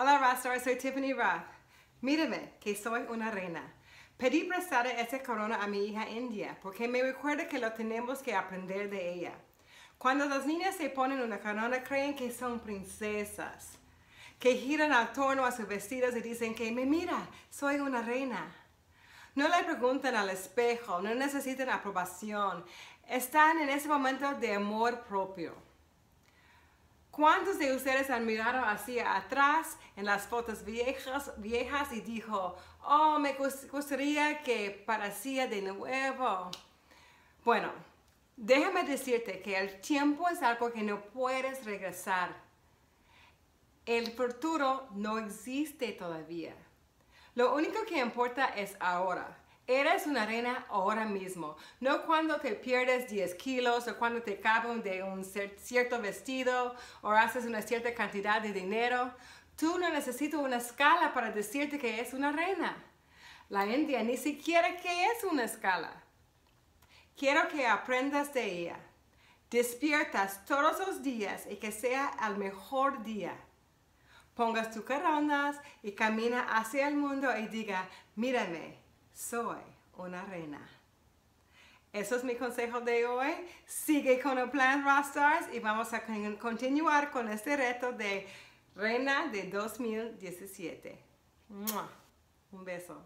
Hola Rastar, soy Tiffany Roth. Mírame, que soy una reina. Pedí prestada esa corona a mi hija India porque me recuerda que lo tenemos que aprender de ella. Cuando las niñas se ponen una corona creen que son princesas, que giran al torno a sus vestidos y dicen que me mira, soy una reina. No le preguntan al espejo, no necesitan aprobación, están en ese momento de amor propio. ¿Cuántos de ustedes han mirado hacia atrás en las fotos viejas, viejas y dijo, oh, me gustaría que parecía de nuevo? Bueno, déjame decirte que el tiempo es algo que no puedes regresar. El futuro no existe todavía. Lo único que importa es ahora. Eres una reina ahora mismo, no cuando te pierdes 10 kilos o cuando te caben de un cierto vestido o haces una cierta cantidad de dinero. Tú no necesitas una escala para decirte que es una reina. La India ni siquiera que es una escala. Quiero que aprendas de ella. Despiertas todos los días y que sea el mejor día. Pongas tus coronas y camina hacia el mundo y diga, mírame, soy una reina. Eso es mi consejo de hoy. Sigue con el plan Stars y vamos a continuar con este reto de reina de 2017. Un beso.